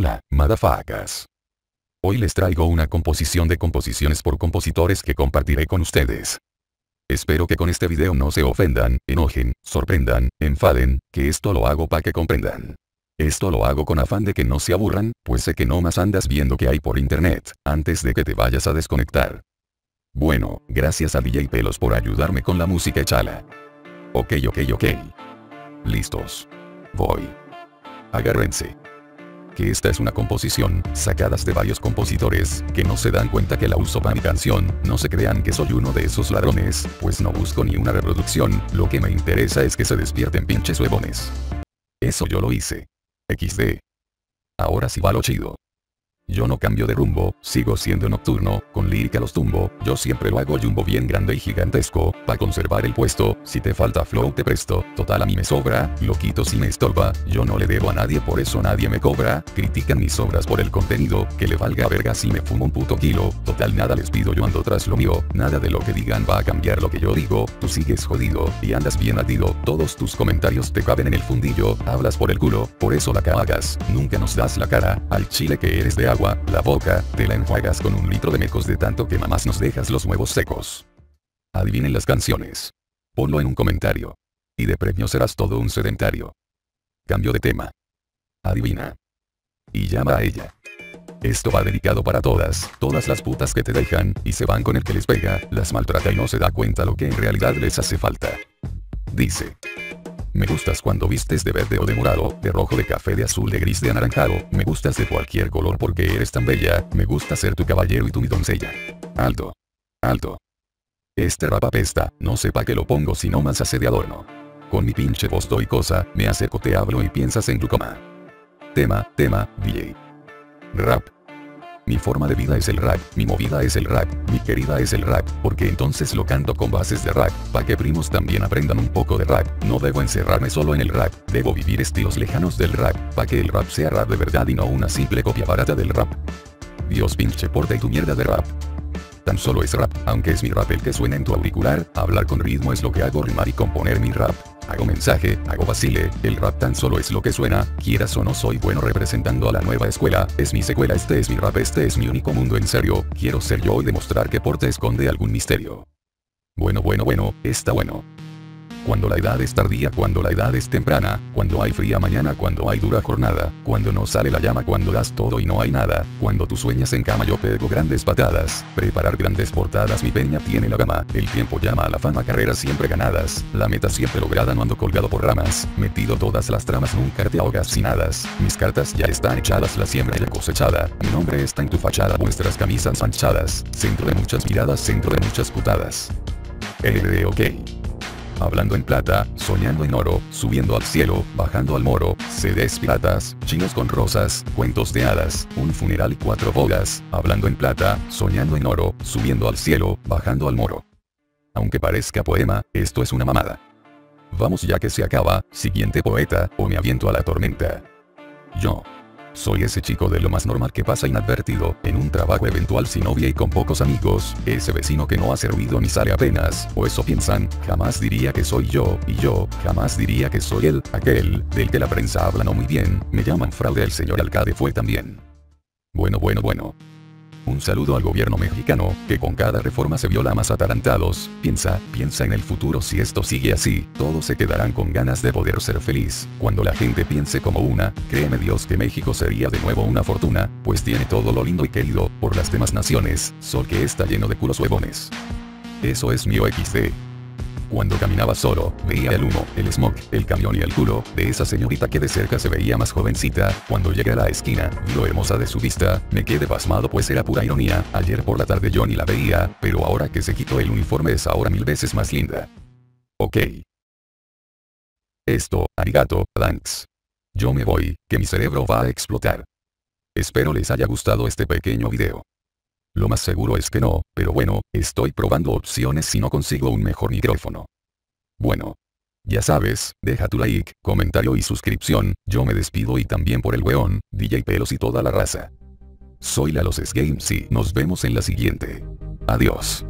Hola, madafacas. Hoy les traigo una composición de composiciones por compositores que compartiré con ustedes. Espero que con este video no se ofendan, enojen, sorprendan, enfaden, que esto lo hago para que comprendan. Esto lo hago con afán de que no se aburran, pues sé que no más andas viendo que hay por internet, antes de que te vayas a desconectar. Bueno, gracias a DJ Pelos por ayudarme con la música chala. Ok ok ok. Listos. Voy. Agárrense que esta es una composición, sacadas de varios compositores, que no se dan cuenta que la uso para mi canción, no se crean que soy uno de esos ladrones, pues no busco ni una reproducción, lo que me interesa es que se despierten pinches huevones. Eso yo lo hice. XD. Ahora sí va lo chido. Yo no cambio de rumbo, sigo siendo nocturno, con lírica los tumbo, yo siempre lo hago jumbo bien grande y gigantesco, para conservar el puesto, si te falta flow te presto, total a mí me sobra, lo quito si me estorba, yo no le debo a nadie por eso nadie me cobra, critican mis obras por el contenido, que le valga verga si me fumo un puto kilo, total nada les pido yo ando tras lo mío, nada de lo que digan va a cambiar lo que yo digo, tú sigues jodido, y andas bien ardido, todos tus comentarios te caben en el fundillo, hablas por el culo, por eso la cagas, nunca nos das la cara, al chile que eres de agua la boca, te la enjuagas con un litro de mecos de tanto que mamás nos dejas los huevos secos. Adivinen las canciones. Ponlo en un comentario. Y de premio serás todo un sedentario. Cambio de tema. Adivina. Y llama a ella. Esto va dedicado para todas, todas las putas que te dejan, y se van con el que les pega, las maltrata y no se da cuenta lo que en realidad les hace falta. Dice. Me gustas cuando vistes de verde o de morado, de rojo, de café, de azul, de gris, de anaranjado. Me gustas de cualquier color porque eres tan bella. Me gusta ser tu caballero y tú mi doncella. Alto. Alto. Este rap apesta, no sepa que lo pongo sino más hace de adorno. Con mi pinche voz doy cosa, me acerco te hablo y piensas en glucoma. Tema, tema, DJ. Rap. Mi forma de vida es el rap, mi movida es el rap, mi querida es el rap, porque entonces lo canto con bases de rap, pa' que primos también aprendan un poco de rap, no debo encerrarme solo en el rap, debo vivir estilos lejanos del rap, pa' que el rap sea rap de verdad y no una simple copia barata del rap. Dios pinche porta y tu mierda de rap. Tan solo es rap, aunque es mi rap el que suena en tu auricular, hablar con ritmo es lo que hago rimar y componer mi rap. Hago mensaje, hago vacile, el rap tan solo es lo que suena, quieras o no soy bueno representando a la nueva escuela, es mi secuela, este es mi rap, este es mi único mundo en serio, quiero ser yo y demostrar que por te esconde algún misterio. Bueno bueno bueno, está bueno cuando la edad es tardía, cuando la edad es temprana, cuando hay fría mañana, cuando hay dura jornada, cuando no sale la llama, cuando das todo y no hay nada, cuando tú sueñas en cama yo pego grandes patadas, preparar grandes portadas mi peña tiene la gama, el tiempo llama a la fama, carreras siempre ganadas, la meta siempre lograda no ando colgado por ramas, metido todas las tramas nunca te ahogas sin hadas, mis cartas ya están echadas, la siembra ya cosechada, mi nombre está en tu fachada, vuestras camisas manchadas, centro de muchas miradas, centro de muchas putadas. Eh, ok. Hablando en plata, soñando en oro, subiendo al cielo, bajando al moro, sedes piratas, chinos con rosas, cuentos de hadas, un funeral y cuatro bodas, hablando en plata, soñando en oro, subiendo al cielo, bajando al moro. Aunque parezca poema, esto es una mamada. Vamos ya que se acaba, siguiente poeta, o me aviento a la tormenta. Yo. Soy ese chico de lo más normal que pasa inadvertido, en un trabajo eventual sin novia y con pocos amigos, ese vecino que no hace ruido ni sale apenas, o eso piensan, jamás diría que soy yo, y yo, jamás diría que soy él, aquel, del que la prensa habla no muy bien, me llaman fraude el señor alcalde fue también. Bueno bueno bueno. Un saludo al gobierno mexicano, que con cada reforma se viola más atarantados. Piensa, piensa en el futuro si esto sigue así, todos se quedarán con ganas de poder ser feliz. Cuando la gente piense como una, créeme Dios que México sería de nuevo una fortuna, pues tiene todo lo lindo y querido, por las demás naciones, sol que está lleno de culos huevones. Eso es mi XD. Cuando caminaba solo, veía el humo, el smog, el camión y el culo de esa señorita que de cerca se veía más jovencita. Cuando llegué a la esquina, lo hermosa de su vista, me quedé pasmado pues era pura ironía. Ayer por la tarde yo ni la veía, pero ahora que se quitó el uniforme es ahora mil veces más linda. Ok. Esto, arigato, thanks. Yo me voy, que mi cerebro va a explotar. Espero les haya gustado este pequeño video. Lo más seguro es que no, pero bueno, estoy probando opciones si no consigo un mejor micrófono. Bueno. Ya sabes, deja tu like, comentario y suscripción, yo me despido y también por el weón, DJ Pelos y toda la raza. Soy la Los Games y nos vemos en la siguiente. Adiós.